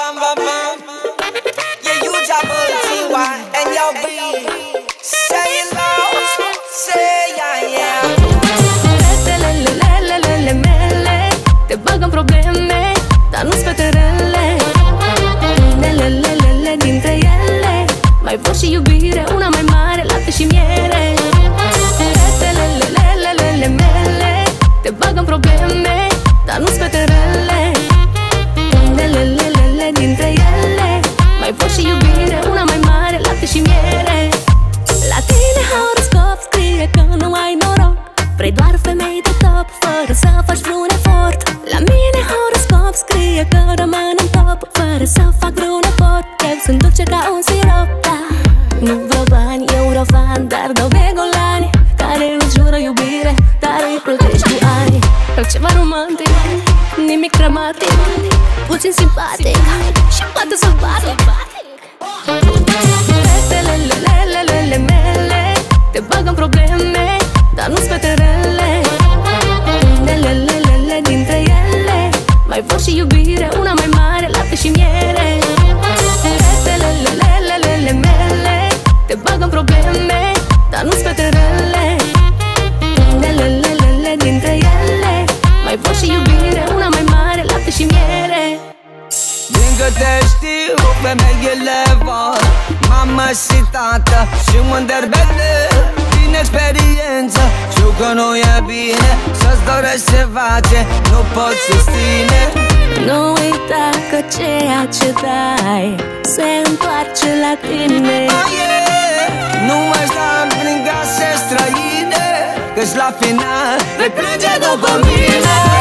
Bam bam bam. Fără să faci vreun efort. La mine horoscop scrie că rămân în top. Fără să fac vreun efort Trec sunt dulce ca un sirop, da. Nu vreau bani, eu vreau fan Dar dau begolani Care nu jură iubire Dar îi plătești cu ani. Vreau ceva romantic Nimic dramatic Puțin simpatic Și poate să bate. că te știu pe Meghileva Mamă și tată și mândărbete Din experiență. Știu că nu e bine Să-ți dorești ceva ce nu poți susține. Nu uita că ceea ce dai Se întoarce la tine. Oh, yeah. Nu mai sta prin case străine Că-și la final vei plânge după mine.